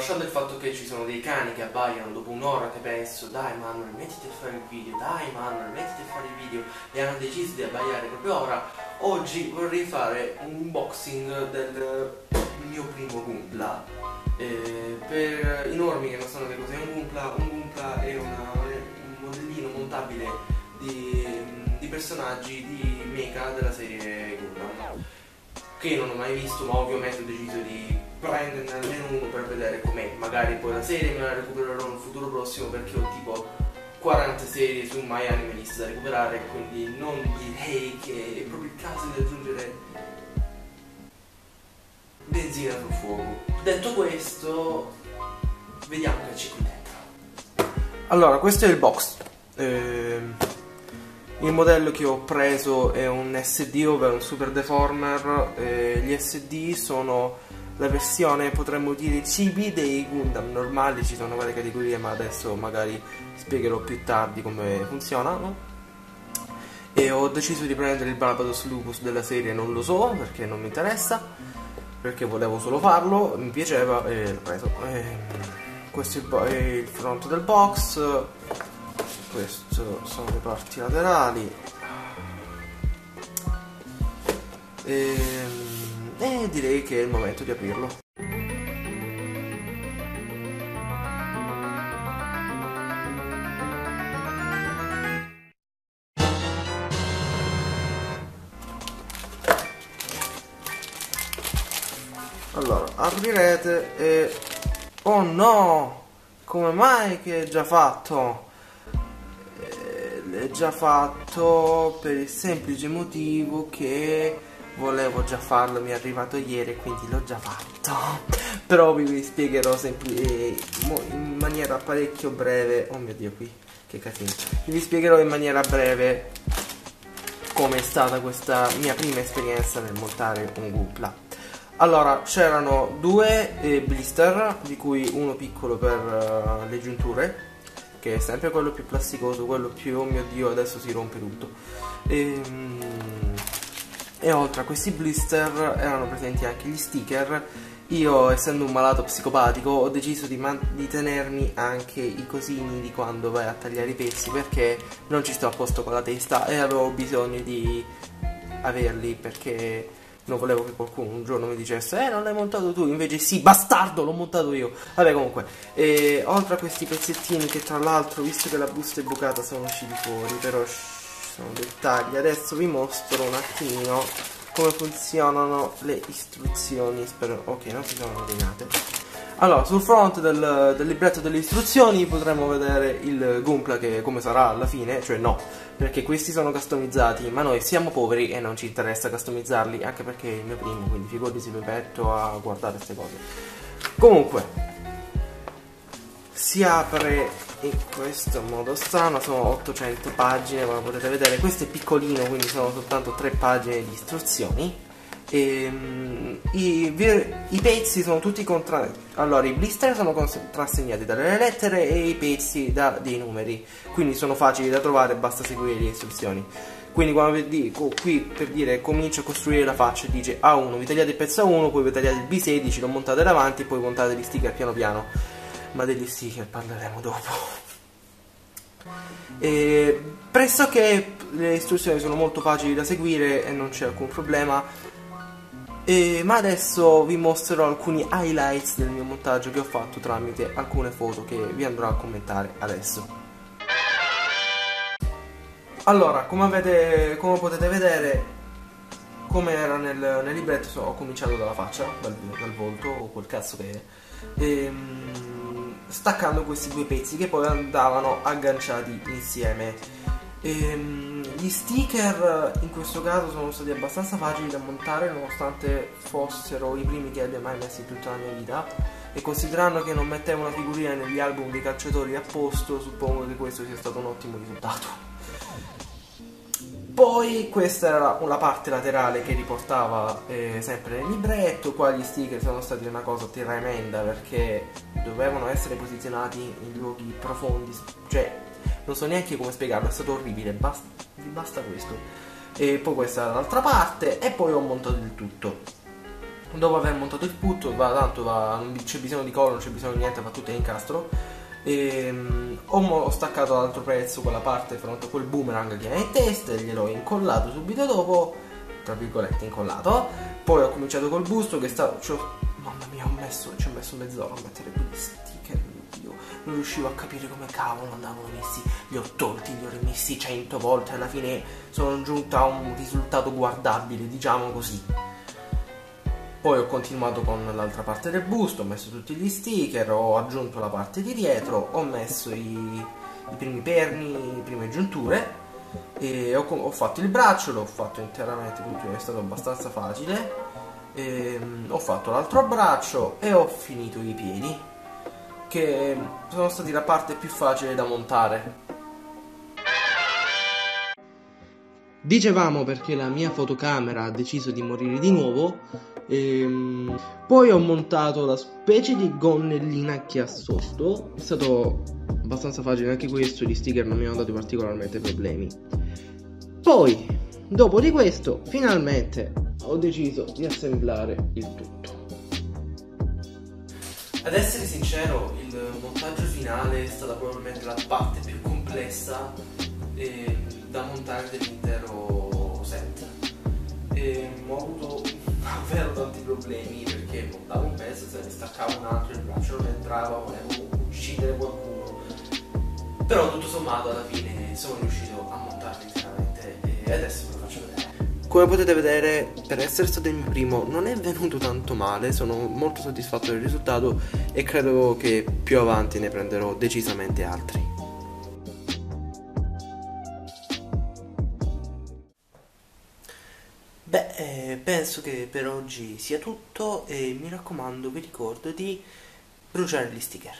tralasciando il fatto che ci sono dei cani che abbaiano dopo un'ora che penso dai Manuel mettiti a fare il video, dai Manuel mettiti a fare il video. E hanno deciso di abbaiare proprio ora, oggi vorrei fare un unboxing del mio primo Gumpla. Eh, per i normi che non sanno che cos'è un Gumpla, un Gumpla è una, un modellino montabile di, di personaggi di mecha della serie Gundam che non ho mai visto ma ovviamente ho deciso di prenderne almeno uno per vedere com'è magari poi la serie me la recupererò in un futuro prossimo perché ho tipo 40 serie su My Anime List da recuperare quindi non direi che è proprio il caso di aggiungere benzina sul fuoco detto questo vediamo che c'è qui dentro allora questo è il box ehm il modello che ho preso è un SD, ovvero un Super Deformer. Eh, gli SD sono la versione, potremmo dire, CB dei Gundam normali. Ci sono varie categorie, ma adesso magari spiegherò più tardi come funzionano. E ho deciso di prendere il Barbados Lupus della serie, non lo so perché non mi interessa, perché volevo solo farlo, mi piaceva e l'ho preso. E questo è il front del box queste sono le parti laterali e, ehm, e direi che è il momento di aprirlo. Allora aprirete e oh no come mai che è già fatto? È già fatto per il semplice motivo che volevo già farlo, mi è arrivato ieri quindi l'ho già fatto. Però vi spiegherò eh, in maniera parecchio breve. Oh mio dio qui che casino vi spiegherò in maniera breve come è stata questa mia prima esperienza nel montare un Gupla allora c'erano due eh, blister di cui uno piccolo per uh, le giunture che è sempre quello più plasticoso, quello più, oh mio dio, adesso si rompe tutto. Ehm, e oltre a questi blister erano presenti anche gli sticker. Io, essendo un malato psicopatico, ho deciso di, di, tenermi anche i cosini di quando vai a tagliare i pezzi perché non ci sto a posto con la testa e avevo bisogno di averli perché non volevo che qualcuno un giorno mi dicesse eh non l'hai montato tu invece sì bastardo l'ho montato io vabbè comunque e, oltre a questi pezzettini che tra l'altro visto che la busta è bucata sono usciti fuori però sono dettagli adesso vi mostro un attimino come funzionano le istruzioni spero ok non si sono rovinate allora, sul front del, del, libretto delle istruzioni potremo vedere il Gumpla che come sarà alla fine, cioè no, perché questi sono customizzati, ma noi siamo poveri e non ci interessa customizzarli, anche perché è il mio primo, quindi figurati se mi metto a guardare queste cose. Comunque, si apre in questo modo strano, sono 800 pagine, come potete vedere, questo è piccolino, quindi sono soltanto 3 pagine di istruzioni e, um, i, i, pezzi sono tutti contrari. Allora, i blister sono contrassegnati dalle lettere e i pezzi da dei numeri, quindi sono facili da trovare, basta seguire le istruzioni. Quindi quando dico qui per dire comincio a costruire la faccia dice A1, vi tagliate il pezzo A1, poi vi tagliate il B16, lo montate davanti e poi montate gli sticker piano piano. Ma degli sticker parleremo dopo. E pressoché le istruzioni sono molto facili da seguire e non c'è alcun problema e, ma adesso vi mostrerò alcuni highlights del mio montaggio che ho fatto tramite alcune foto che vi andrò a commentare adesso. Allora, come, avete, come potete vedere, come era nel, nel libretto, so, ho cominciato dalla faccia, dal, dal, volto o quel cazzo che è, e, ehm, staccando questi due pezzi che poi andavano agganciati insieme. Ehm, gli sticker in questo caso sono stati abbastanza facili da montare nonostante fossero i primi che abbia mai messo in tutta la mia vita e considerando che non mettevo una figurina negli album dei calciatori a posto suppongo che questo sia stato un ottimo risultato Poi questa era la parte laterale che riportava eh, sempre nel libretto, qua gli sticker sono stati una cosa tremenda perché dovevano essere posizionati in luoghi profondi, cioè non so neanche come spiegarlo, è stato orribile, basta, basta questo. E poi questa è l'altra parte e poi ho montato il tutto. Dopo aver montato il tutto, va tanto, va, non c'è bisogno di collo, non c'è bisogno di niente, va tutto in incastro e, um, ho staccato l'altro pezzo, quella parte fronte quel boomerang che ha in testa e gliel'ho incollato subito dopo, tra virgolette incollato. Poi ho cominciato col busto che sta... Cioè, mamma mia, ho messo, ci ho messo mezz'ora a mettere quegli sticker. Io non riuscivo a capire come cavolo andavano messi. Li ho tolti, li ho rimessi cento volte. Alla fine sono giunto a un risultato guardabile, diciamo così. Poi ho continuato con l'altra parte del busto, ho messo tutti gli sticker, ho aggiunto la parte di dietro, ho messo i, i primi perni, le prime giunture e ho, ho, fatto il braccio, l'ho fatto interamente tutto, è stato abbastanza facile. E, um, ho fatto l'altro braccio e ho finito i piedi, che sono stati la parte più facile da montare. Dicevamo perché la mia fotocamera ha deciso di morire di nuovo e, ehm, poi ho montato la specie di gonnellina che ha sotto. È stato abbastanza facile anche questo, gli sticker non mi hanno dato particolarmente problemi. Poi, dopo di questo, finalmente ho deciso di assemblare il tutto. Ad essere sincero, il montaggio finale è stata probabilmente la parte più complessa eh, da montare dell'intero set. E ho avuto davvero tanti problemi perché montavo un pezzo, se ne staccavo un altro, il braccio non entrava, volevo uccidere qualcuno. Però tutto sommato alla fine sono riuscito a montarlo interamente e adesso ve lo faccio vedere. Come potete vedere, per essere stato il mio primo, non è venuto tanto male, sono molto soddisfatto del risultato e credo che più avanti ne prenderò decisamente altri. Penso che per oggi sia tutto e mi raccomando vi ricordo di bruciare gli sticker.